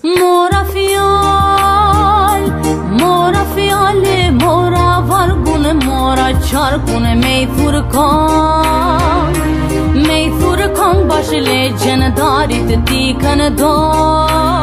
Mora fial, mora fiale, mora vargune, mora qarkune me i furkan Me i furkan bashkë le